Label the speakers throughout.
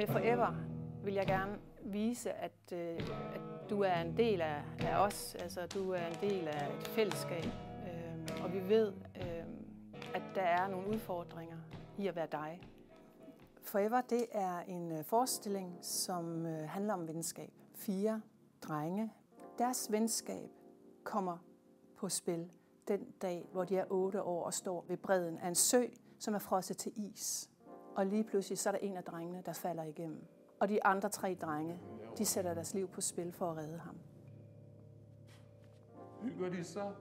Speaker 1: Med Forever vil jeg gerne vise, at, øh, at du er en del af, af os, altså du er en del af et fællesskab, øh, og vi ved, øh, at der er nogle udfordringer i at være dig. Forever, det er en øh, forestilling, som øh, handler om venskab. Fire drenge. Deres venskab kommer på spil den dag, hvor de er otte år og står ved bredden af en sø, som er frosset til is. Og lige pludselig så er der en af drengene, der falder igennem. Og de andre tre drenge, de sætter deres liv på spil for at redde ham.
Speaker 2: Hygger de så?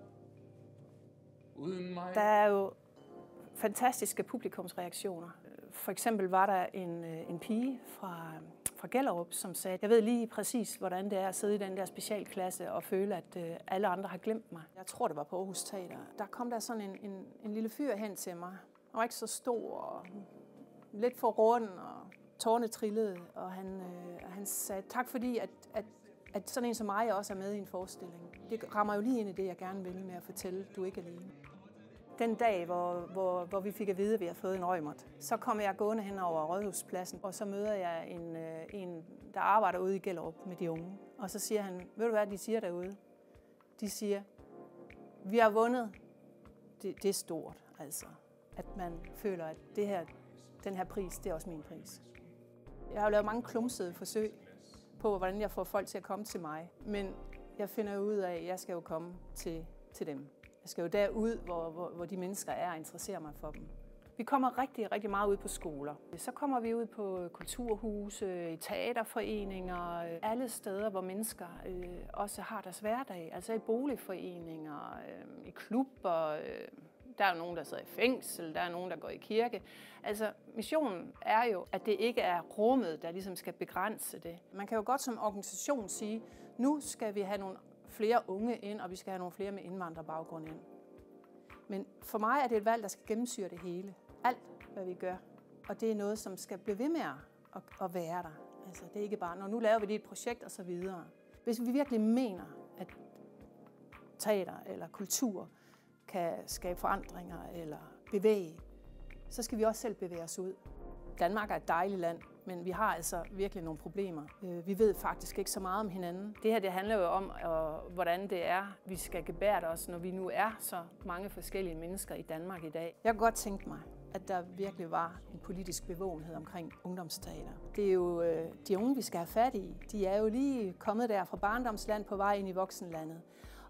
Speaker 2: Uden mig?
Speaker 1: Der er jo fantastiske publikumsreaktioner. For eksempel var der en, øh, en pige fra, fra Gellerup, som sagde, jeg ved lige præcis, hvordan det er at sidde i den der specialklasse og føle, at øh, alle andre har glemt mig. Jeg tror, det var på Aarhus Teater. Der kom der sådan en, en, en lille fyr hen til mig. Han var ikke så stor og lidt for rund, og tårne trillede, og han, øh, han sagde, tak fordi, at, at, at sådan en som mig også er med i en forestilling. Det rammer jo lige ind i det, jeg gerne vil med at fortælle, du er ikke alene. Den dag, hvor, hvor, hvor vi fik at vide, at vi har fået en røgmert, så kom jeg gående hen over Rådhuspladsen, og så møder jeg en, øh, en, der arbejder ude i Gellerup med de unge. Og så siger han, ved du hvad de siger derude? De siger, vi har vundet. Det, det er stort, altså. At man føler, at det her, den her pris, det er også min pris. Jeg har jo lavet mange klumsede forsøg på, hvordan jeg får folk til at komme til mig. Men jeg finder ud af, at jeg skal jo komme til, til dem. Jeg skal jo derud, hvor, hvor, hvor de mennesker er og interesserer mig for dem. Vi kommer rigtig, rigtig meget ud på skoler. Så kommer vi ud på kulturhuse, i teaterforeninger, alle steder, hvor mennesker øh, også har deres hverdag. Altså i boligforeninger, øh, i klubber, øh, der er nogen, der sidder i fængsel, der er nogen, der går i kirke. Altså, missionen er jo, at det ikke er rummet, der ligesom skal begrænse det. Man kan jo godt som organisation sige, nu skal vi have nogle flere unge ind, og vi skal have nogle flere med indvandrerbaggrund ind. Men for mig er det et valg, der skal gennemsyre det hele. Alt, hvad vi gør. Og det er noget, som skal blive ved med at, at være der. Altså, det er ikke bare, når nu laver vi lige et projekt og så videre. Hvis vi virkelig mener, at teater eller kultur kan skabe forandringer eller bevæge, så skal vi også selv bevæge os ud. Danmark er et dejligt land, men vi har altså virkelig nogle problemer. Øh, vi ved faktisk ikke så meget om hinanden. Det her det handler jo om, hvordan det er, vi skal gebære os, når vi nu er så mange forskellige mennesker i Danmark i dag. Jeg kunne godt tænke mig, at der virkelig var en politisk bevågenhed omkring ungdomsteater. Det er jo øh, de unge, vi skal have fat i. De er jo lige kommet der fra barndomsland på vej ind i voksenlandet.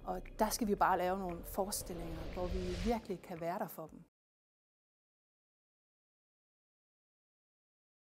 Speaker 1: Og der skal vi bare lave nogle forestillinger, hvor vi virkelig kan være der for dem.